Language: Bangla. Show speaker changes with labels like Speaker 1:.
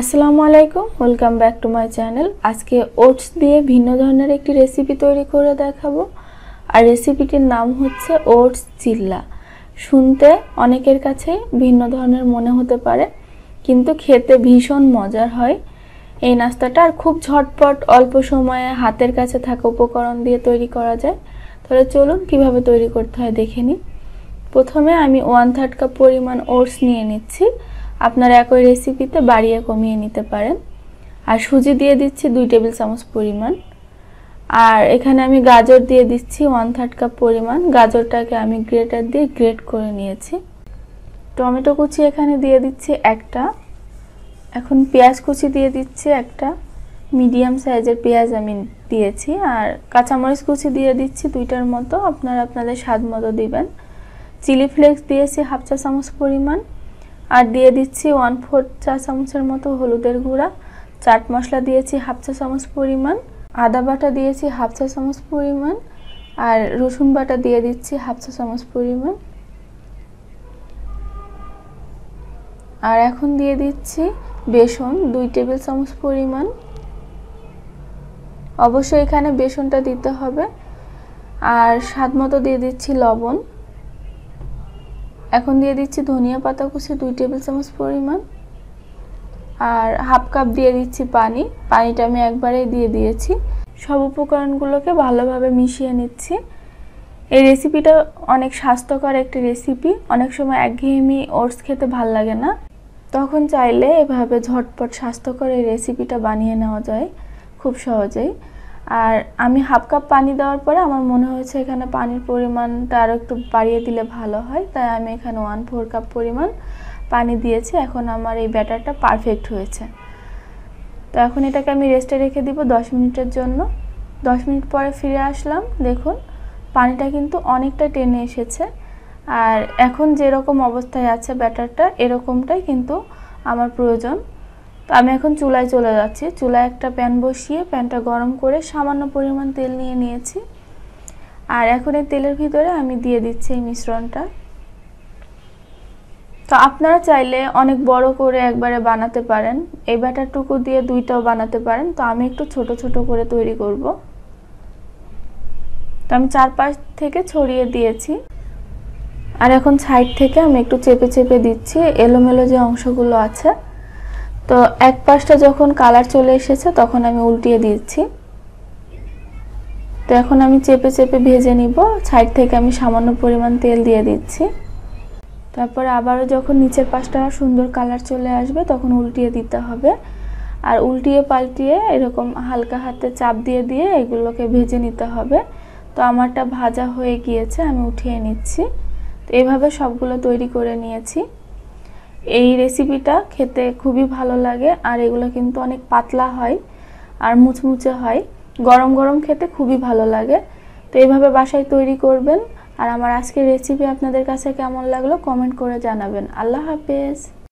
Speaker 1: আসসালামু আলাইকুম, welcome back to my channel. আজকে ওটস দিয়ে ভিন্ন ধরনের একটি রেসিপি তৈরি করে দেখাবো। আর রেসিপিটির নাম হচ্ছে ওটস চিল্লা। শুনতে অনেকের কাছে ভিন্ন ধরনের মনে হতে পারে, কিন্তু খেতে ভীষণ মজার হয়। এই নাস্তাটা আর খুব ঝটপট অল্প সময়ে হাতের কাছে থাকা উপকরণ দিয়ে তৈরি করা যায়। তাহলে চলুন কীভাবে তৈরি করতে হয় দেখে নিই। প্রথমে আমি ওয়ান থার্ড কাপ পরিমাণ ওটস নিয়ে নিচ্ছি। আপনারা একই রেসিপিতে বাড়িয়ে কমিয়ে নিতে পারেন। আর সুজি দিয়ে দিচ্ছি দুই টেবিল চামচ পরিমাণ। আর এখানে আমি গাজর দিয়ে দিচ্ছি ওয়ান থার্ড কাপ পরিমাণ। গাজরটাকে আমি গ্রেটার দিয়ে গ্রেট করে নিয়েছি। টমেটো কুচি এখানে দিয়ে দিচ্ছি একটা। এখন পেঁয়াজ কুচি দিয়ে দিচ্ছি একটা। মিডিয়াম সাইজের পেঁয়াজ আমি দিয়েছি। আর কাঁচামরিচ কুচি দিয়ে দিচ্ছি দুইটার মতো। আপনারা আপনাদের স্বাদ মতো দিবেন। চিলি ফ্লেক্স দিয়েছি হাফ চা চামচ পরিমাণ। আর দিয়ে দিচ্ছি ওয়ান ফোর চা চামচের মতো হলুদের গুঁড়া, চাট মশলা দিয়েছি হাফ চা চামচ পরিমাণ, আদা বাটা দিয়েছি হাফ চা চামচ পরিমাণ, আর রসুন বাটা দিয়ে দিচ্ছি হাফ চা চামচ পরিমাণ। আর এখন দিয়ে দিচ্ছি বেসন দুই টেবিল চামচ পরিমাণ। অবশ্যই এখানে বেসনটা দিতে হবে। আর স্বাদ মতো দিয়ে দিচ্ছি লবণ। এখন দিয়ে দিচ্ছি ধনিয়া পাতা কুচি, দুই টেবিল চামচ পরিমাণ। আর হাফ কাপ দিয়ে দিচ্ছি পানি। পানিটা আমি একবারেই দিয়ে দিয়েছি। সব উপকরণগুলোকে ভালোভাবে মিশিয়ে নিচ্ছি। এই রেসিপিটা অনেক স্বাস্থ্যকর একটি রেসিপি। অনেক সময় একঘেয়েমি ওটস খেতে ভালো লাগে না। তখন চাইলে এভাবে ঝটপট স্বাস্থ্যকর এই রেসিপিটা বানিয়ে নেওয়া যায় খুব সহজেই। আর আমি হাফ কাপ পানি দেওয়ার পরে আমার মনে হয়েছে এখানে পানির পরিমাণটা আরও একটু বাড়িয়ে দিলে ভালো হয়। তাই আমি এখানে ওয়ান ফোর কাপ পরিমাণ পানি দিয়েছি। এখন আমার এই ব্যাটারটা পারফেক্ট হয়েছে। তো এখন এটাকে আমি রেস্টে রেখে দিব দশ মিনিটের জন্য। দশ মিনিট পরে ফিরে আসলাম। দেখুন, পানিটা কিন্তু অনেকটা টেনে এসেছে। আর এখন যেরকম অবস্থায় আছে ব্যাটারটা এরকমটাই কিন্তু আমার প্রয়োজন। তো আমি এখন চুলায় চলে যাচ্ছি। চুলায় একটা প্যান বসিয়ে প্যানটা গরম করে সামান্য পরিমাণ তেল নিয়ে নিয়েছি। আর এখন এই তেলের ভিতরে আমি দিয়ে দিচ্ছি এই মিশ্রণটা। তো আপনারা চাইলে অনেক বড় করে একবারে বানাতে পারেন। এই ব্যাটারটুকু দিয়ে দুইটাও বানাতে পারেন। তো আমি একটু ছোট ছোট করে তৈরি করব। তো আমি চারপাশ থেকে ছড়িয়ে দিয়েছি। আর এখন সাইড থেকে আমি একটু চেপে চেপে দিচ্ছি। এলোমেলো যে অংশগুলো আছে তো এক পাশটা যখন কালার চলে এসেছে, তখন আমি উল্টিয়ে দিচ্ছি। তো এখন আমি চেপে চেপে ভেজে নিব। সাইড থেকে আমি সামান্য পরিমাণ তেল দিয়ে দিচ্ছি। তারপরে আবারও যখন নিচের পাশটা সুন্দর কালার চলে আসবে, তখন উল্টিয়ে দিতে হবে। আর উল্টিয়ে পাল্টিয়ে এরকম হালকা হাতে চাপ দিয়ে দিয়ে এগুলোকে ভেজে নিতে হবে। তো আমারটা ভাজা হয়ে গিয়েছে, আমি উঠিয়ে নিচ্ছি। তো এইভাবে সবগুলো তৈরি করে নিয়েছি। এই রেসিপিটা খেতে খুবই ভালো লাগে, আর এগুলো কিন্তু অনেক পাতলা হয় আর মুচমুচে হয়। গরম গরম খেতে খুবই ভালো লাগে। তো এইভাবে বাসায় তৈরি করবেন। আর আমার আজকের রেসিপি আপনাদের কাছে কেমন লাগল কমেন্ট করে জানাবেন। আল্লাহ হাফেজ।